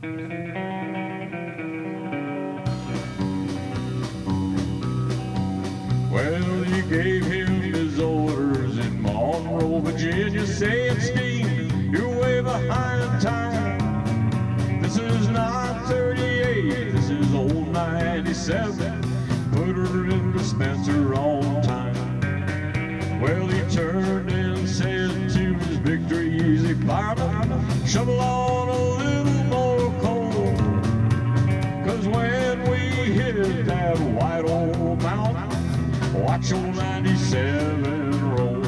Well, you gave him his orders in Monroe, Virginia, saying, Steve, you're way behind time. This is not 38, this is old 97. Put her in the Spencer on time. Well, he turned and said to his victory easy fireman, shovel on Watch old 97 roll.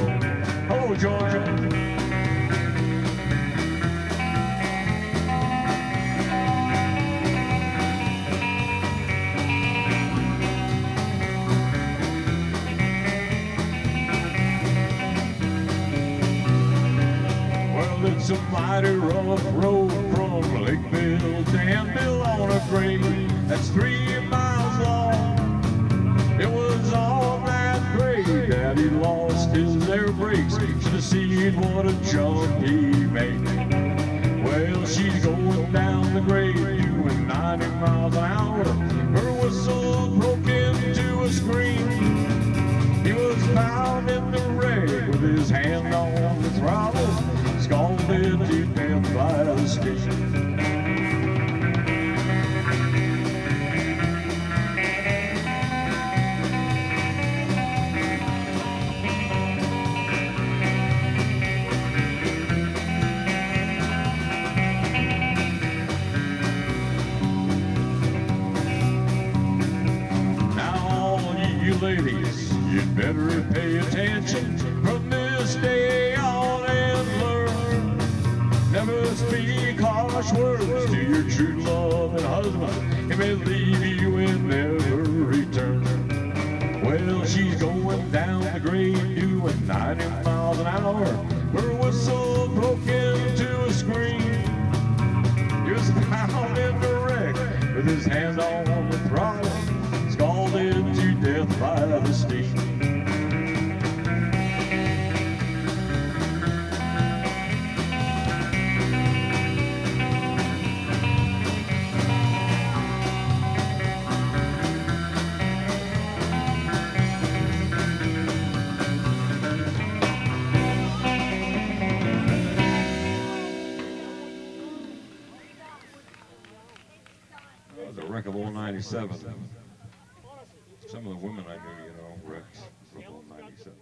Hello, Georgia. Well, it's a mighty rough road from Lakeville to Danville on a grade that's three miles his air brakes. Should have what a jump he made. Well, she's going down the grade doing 90 miles an hour. Her whistle broke into a scream. He was pounding the rag with his hand on the throttle, ladies, you'd better pay attention from this day on and learn. Never speak harsh words to your true love and husband. He may leave you and never return. Well, she's going down the grade doing 90 miles an hour. Her whistle broke into a scream. He was found in the wreck with his hand on the throttle, death by the a wreck of old 97. Some of the women I knew, you know, wrecked of old 97.